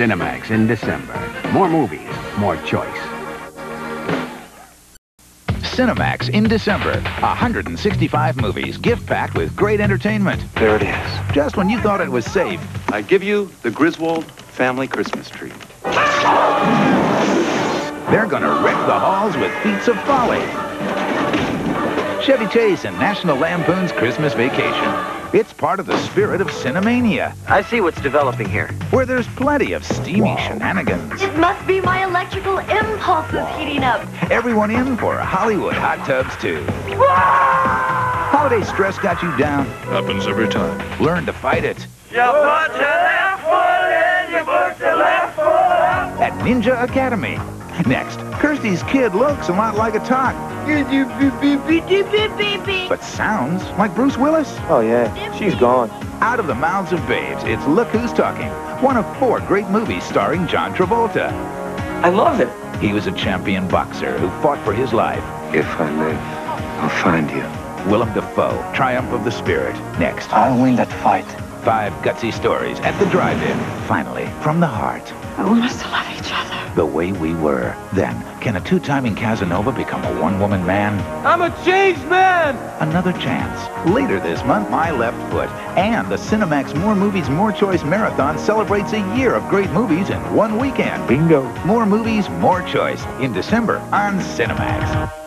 Cinemax in December. More movies, more choice. Cinemax in December. 165 movies, gift packed with great entertainment. There it is. Just when you thought it was safe, I give you the Griswold family Christmas tree. they're going to wreck the halls with feats of folly. Chevy Chase and National Lampoon's Christmas Vacation. It's part of the spirit of Cinemania, I see what's developing here. where there's plenty of steamy shenanigans. It must be my electrical impulses heating up. Everyone in for Hollywood hot tubs two. Holiday stress got you down? Happens every time. Learn to fight it You put your left foot in, you put your left foot out. at Ninja Academy. Next, Kirstie's kid looks a lot like a tot, but sounds like Bruce Willis. Oh, yeah. She's gone. Out of the mouths of babes, it's Look Who's Talking, one of four great movies starring John Travolta. I love it. He was a champion boxer who fought for his life. If I live, I'll find you. Willem Dafoe, Triumph of the Spirit. Next, I'll win that fight. Five gutsy stories at the drive-in. Finally, from the heart, We must love each other. the way we were. Then, can a two-timing Casanova become a one-woman man? I'm a changed man. Another chance. Later this month, My Left Foot. And the Cinemax More Movies, More Choice Marathon celebrates a year of great movies in one weekend. Bingo. More movies, more choice in December on Cinemax.